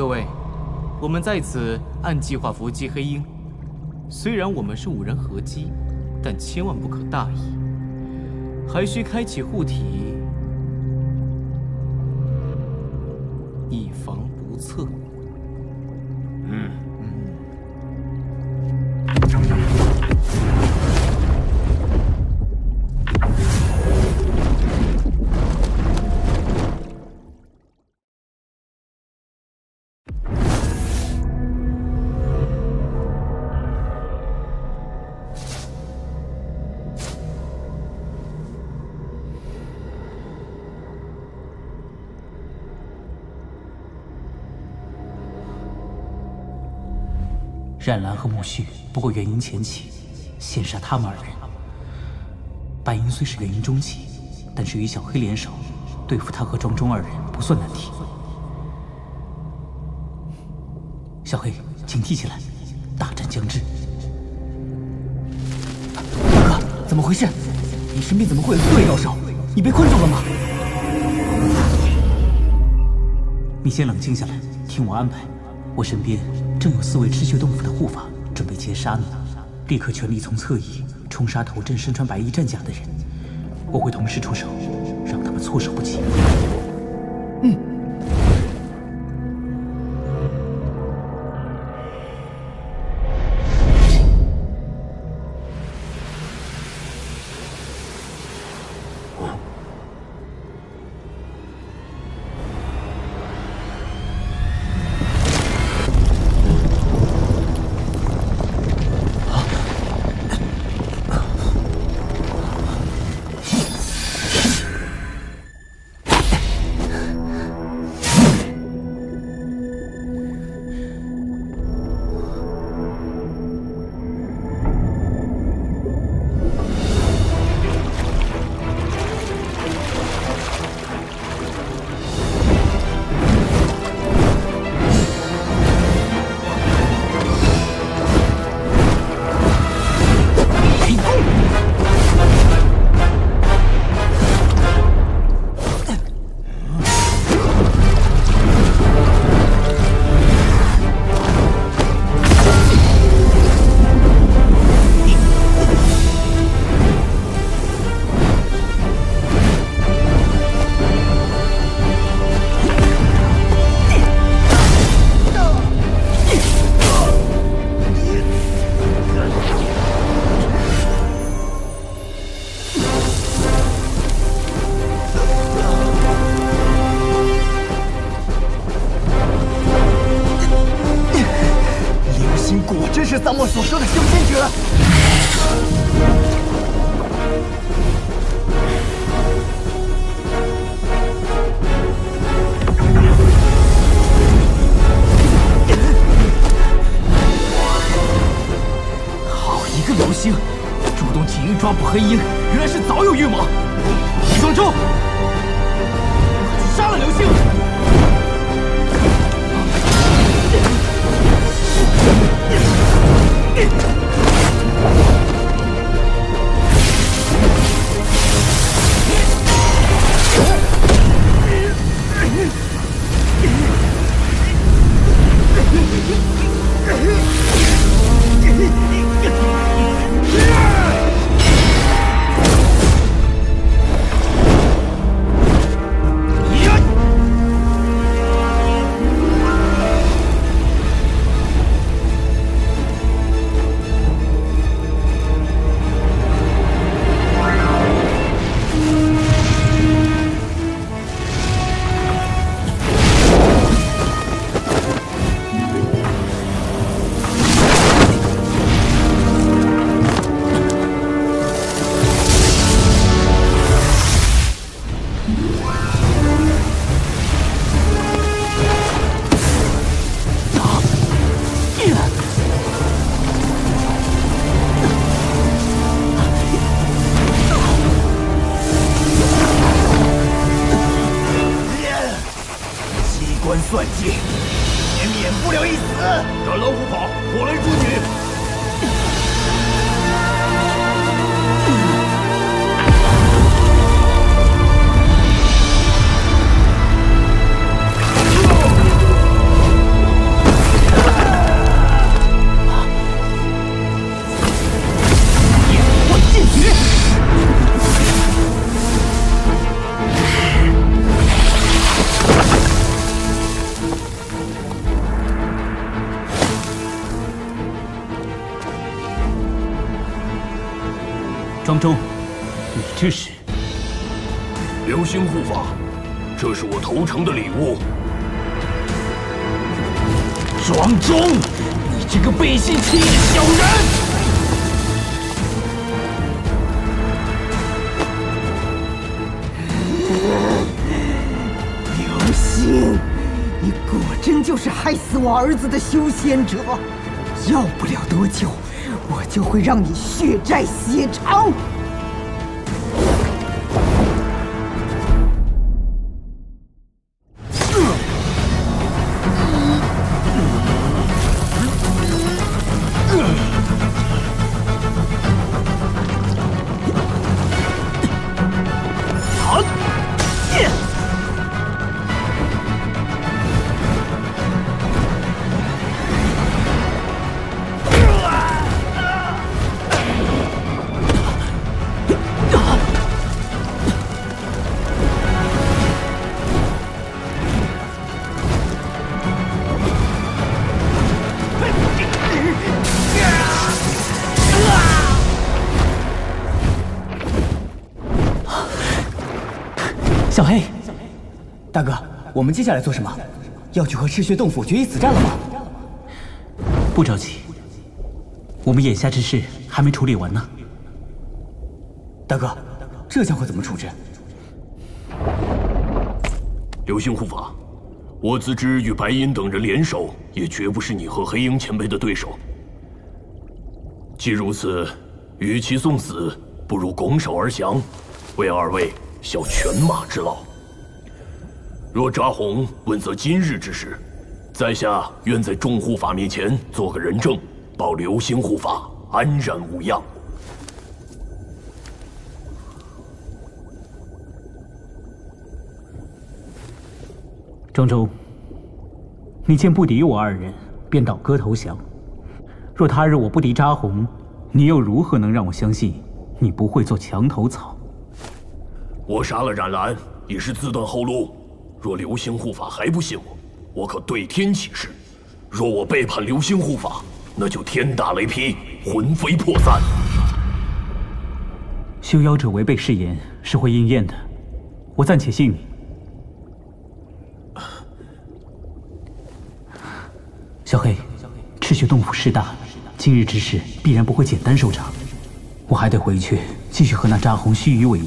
各位，我们在此按计划伏击黑鹰。虽然我们是五人合击，但千万不可大意，还需开启护体，以防不测。冉兰和木须不过元婴前期，先杀他们二人。白银虽是元婴中期，但是与小黑联手，对付他和庄中二人不算难题。小黑，警惕起来，大战将至。大哥，怎么回事？你身边怎么会有四位妖兽？你被困住了吗？你先冷静下来，听我安排。我身边正有四位赤血洞府的护法，准备截杀你，立刻全力从侧翼冲杀头阵身穿白衣战甲的人。我会同时出手，让他们措手不及。嗯。是桑墨所说的修仙者好一个流星，主动请缨抓捕黑鹰，原来是早有预谋，李庄周，快去杀了流星。っ物。庄周，你这个背信弃义的小人！流星，你果真就是害死我儿子的修仙者！要不了多久，我就会让你血债血偿。我们接下来做什么？要去和赤血洞府决一死战了吗？不着急，我们眼下之事还没处理完呢。大哥，这家伙怎么处置？流星护法，我自知与白银等人联手，也绝不是你和黑鹰前辈的对手。既如此，与其送死，不如拱手而降，为二位。效犬马之劳。若扎红问责今日之事，在下愿在众护法面前做个人证，保流星护法安然无恙。庄周，你见不敌我二人，便倒戈投降。若他日我不敌扎红，你又如何能让我相信你不会做墙头草？我杀了冉兰，已是自断后路。若流星护法还不信我，我可对天起誓：若我背叛流星护法，那就天打雷劈，魂飞魄散。修妖者违背誓言是会应验的，我暂且信你。小黑，赤血洞府势大，今日之事必然不会简单收场。我还得回去继续和那扎红须与委蛇。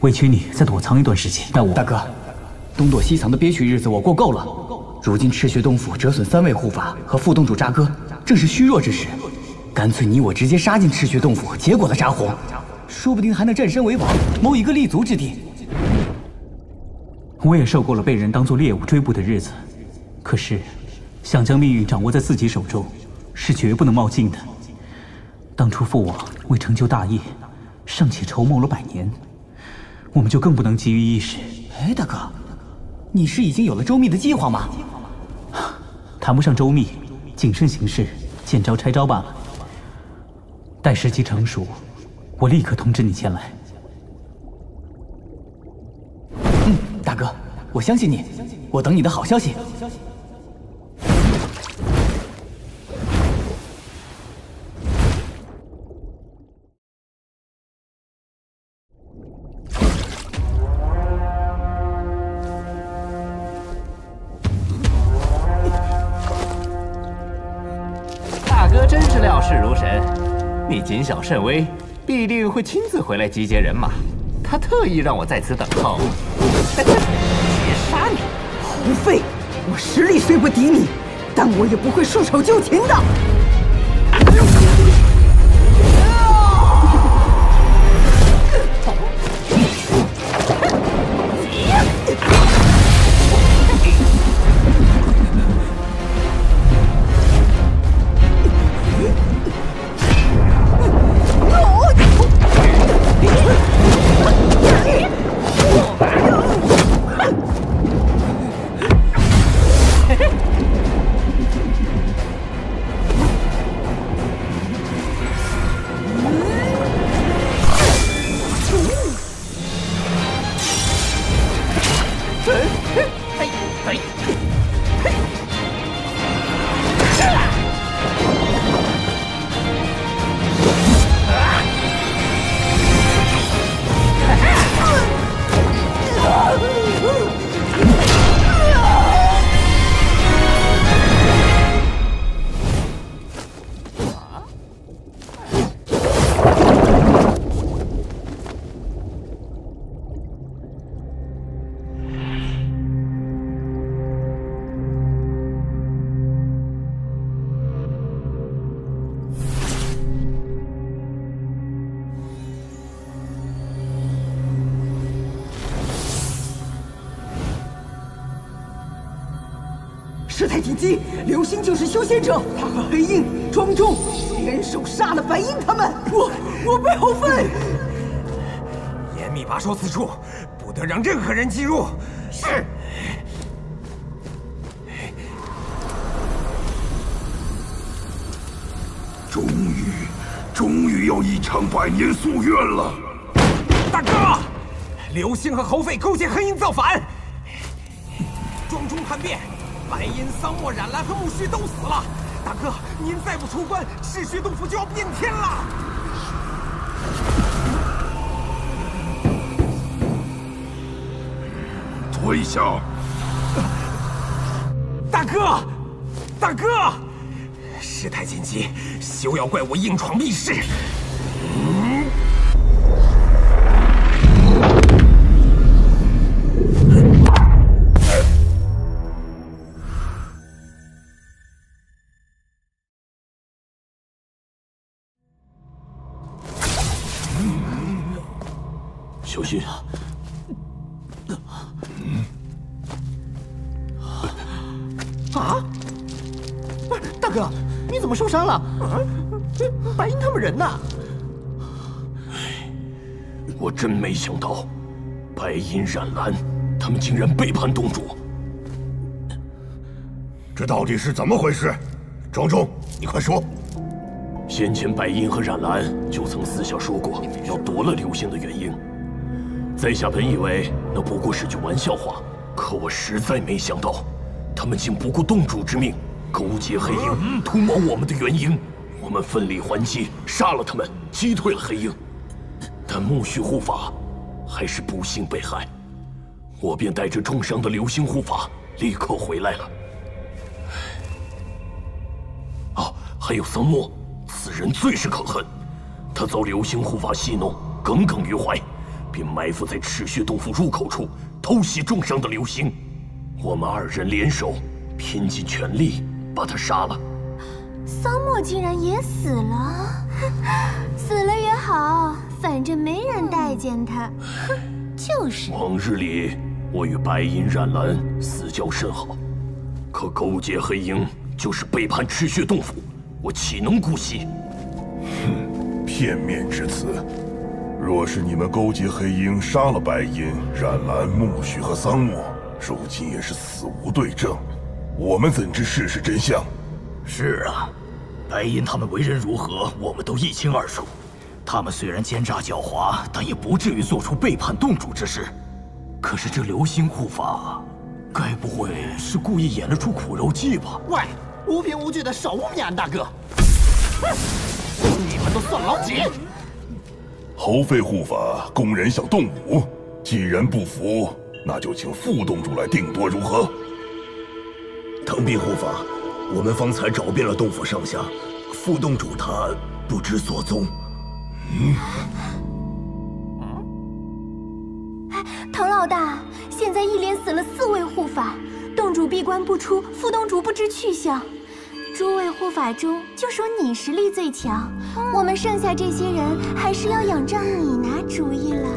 委屈你再躲藏一段时间，但我大哥，东躲西藏的憋屈日子我过够了。如今赤血洞府折损三位护法和副洞主扎哥，正是虚弱之时。干脆你我直接杀进赤血洞府，结果了扎红，说不定还能占身为王，谋一个立足之地。我也受够了被人当做猎物追捕的日子，可是想将命运掌握在自己手中，是绝不能冒进的。当初父王为成就大业，尚且筹谋了百年。我们就更不能急于一时。哎，大哥，你是已经有了周密的计划吗？谈不上周密，谨慎行事，见招拆招罢了。待时机成熟，我立刻通知你前来。嗯，大哥，我相信你，我等你的好消息。小慎微，必定会亲自回来集结人马。他特意让我在此等候，绝杀你！胡废！我实力虽不敌你，但我也不会束手就擒的。事态紧急，流星就是修仙者，他和黑鹰、庄重联手杀了白鹰他们。我我被侯废。严密把守此处，不得让任何人进入。是。终于，终于要一场百年夙愿了。大哥，流星和侯费勾结黑鹰造反，庄中叛变，白银、桑墨、染蓝和木须都死了。大哥，您再不出关，赤血洞府就要变天了。退下！大哥，大哥！事态紧急，休要怪我硬闯密室。小心！啊！啊！不是大哥，你怎么受伤了？白银他们人呢？我真没想到，白银、冉兰他们竟然背叛洞主。这到底是怎么回事？庄重，你快说。先前白银和冉兰就曾私下说过要夺了流星的原因。在下本以为那不过是句玩笑话，可我实在没想到，他们竟不顾洞主之命。勾结黑鹰，图谋我们的元婴，我们奋力还击，杀了他们，击退了黑鹰。但木须护法还是不幸被害，我便带着重伤的流星护法立刻回来了。哦，还有桑墨，此人最是可恨，他遭流星护法戏弄，耿耿于怀，便埋伏在赤血洞府入口处偷袭重伤的流星。我们二人联手，拼尽全力。把他杀了，桑墨竟然也死了，死了也好，反正没人待见他。哼，就是。往日里，我与白银、染蓝私交甚好，可勾结黑鹰就是背叛赤血洞府，我岂能姑息？哼，片面之词。若是你们勾结黑鹰，杀了白银、染蓝、木须和桑墨，如今也是死无对证。我们怎知事实真相？是啊，白银他们为人如何，我们都一清二楚。他们虽然奸诈狡猾，但也不至于做出背叛洞主之事。可是这流星护法，该不会是故意演了出苦肉计吧？喂，无凭无据的少污蔑俺大哥！哼，你们都算老几？侯废护法公然想动武，既然不服，那就请副洞主来定夺，如何？藤壁护法，我们方才找遍了洞府上下，副洞主他不知所踪。嗯。哎，藤老大，现在一连死了四位护法，洞主闭关不出，副洞主不知去向。诸位护法中，就说你实力最强，我们剩下这些人还是要仰仗你拿主意了。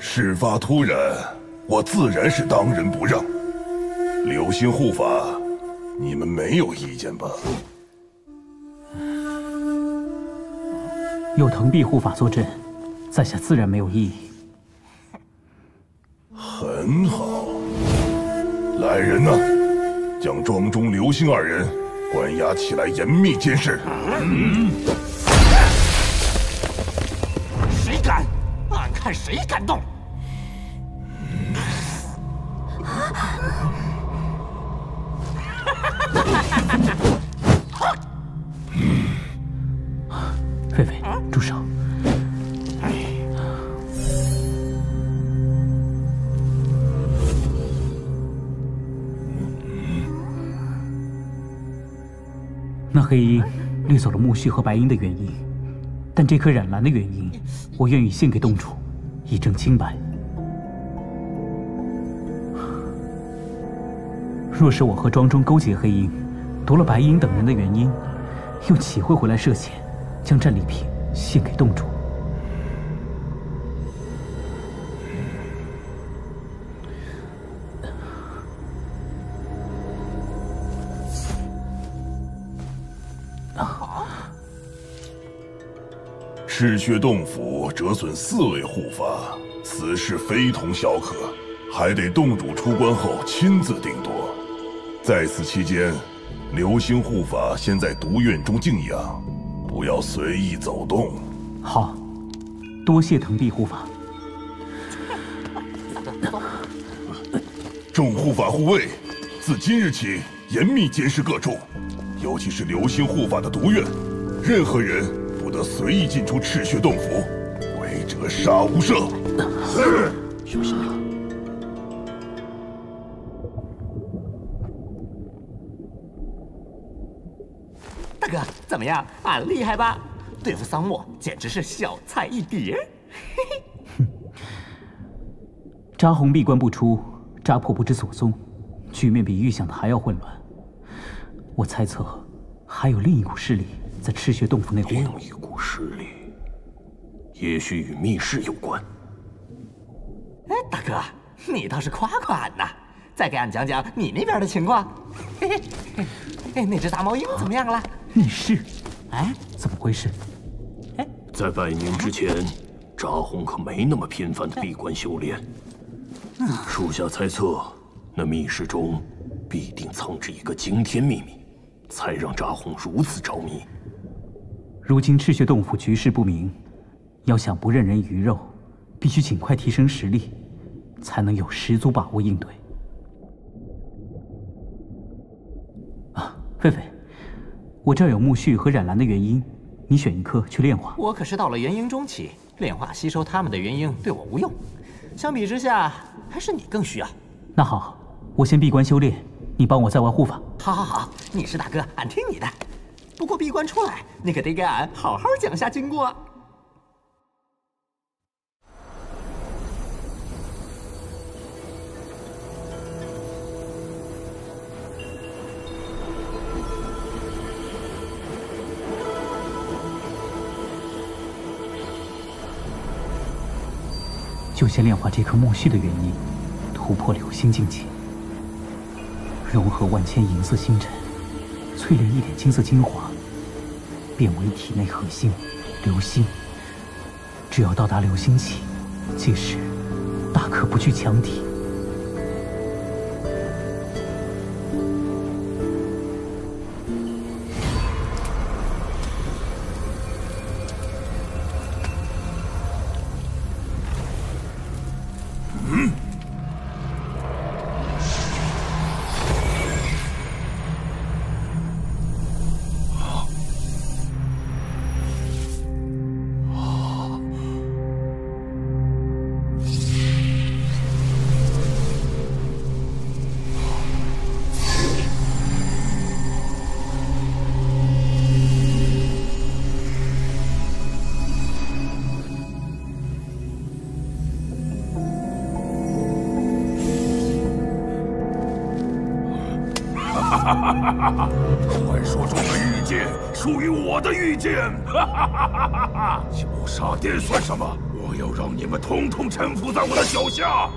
事发突然，我自然是当仁不让。流星护法，你们没有意见吧？有藤壁护法坐镇，在下自然没有异议。很好，来人呐，将庄中、刘星二人关押起来，严密监视。谁敢？俺看谁敢动！黑鹰掠走了木须和白鹰的原因，但这颗染蓝的原因，我愿意献给洞主，以证清白。若是我和庄中勾结黑鹰，夺了白鹰等人的原因，又岂会回来涉险，将战利品献给洞主？赤血洞府折损四位护法，此事非同小可，还得洞主出关后亲自定夺。在此期间，流星护法先在毒院中静养，不要随意走动。好，多谢藤壁护法。众护法护卫，自今日起严密监视各处，尤其是流星护法的毒院，任何人不得随意进出赤血洞府，违者杀无赦。是，小心点。大哥，怎么样？俺厉害吧？对付桑木简直是小菜一碟。嘿嘿。扎红闭关不出。扎破不知所踪，局面比预想的还要混乱。我猜测，还有另一股势力在赤血洞府内活动。另一股势力，也许与密室有关。哎，大哥，你倒是夸夸俺呐！再给俺讲讲你那边的情况。嘿嘿，哎，那只大猫鹰怎么样了？密室？哎，怎么回事？哎，在百年之前，扎红可没那么频繁的闭关修炼。属下猜测，那密室中必定藏着一个惊天秘密，才让扎红如此着迷。如今赤血洞府局势不明，要想不任人鱼肉，必须尽快提升实力，才能有十足把握应对。啊，狒狒，我这儿有木絮和染蓝的元婴，你选一颗去炼化。我可是到了元婴中期，炼化吸收他们的元婴对我无用。相比之下，还是你更需要。那好，我先闭关修炼，你帮我在外护法。好，好，好，你是大哥，俺听你的。不过闭关出来，你可得给俺好好讲下经过。就先炼化这颗木须的原因，突破流星境界，融合万千银色星辰，淬炼一点金色精华，变为体内核心流星。只要到达流星期，届时大可不惧强敌。传说中的御剑属于我的御剑，九煞殿算什么？我要让你们统统臣服在我的脚下！